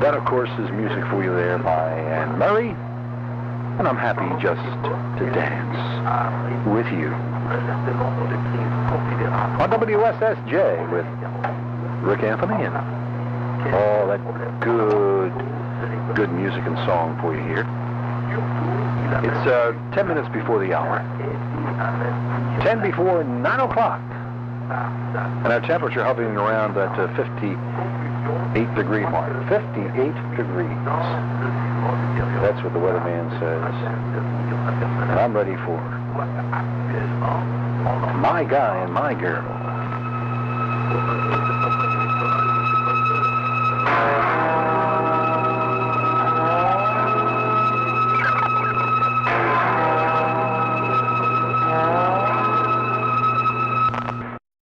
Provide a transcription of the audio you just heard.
That, of course, is Music for You there by Anne Murray. And I'm happy just to dance with you. On WSSJ with Rick Anthony and all that good, good music and song for you here. It's uh, 10 minutes before the hour. 10 before 9 o'clock. And our temperature hovering around at uh, 50 8 degree mark. 58 degrees. That's what the weatherman says. And I'm ready for my guy and my girl.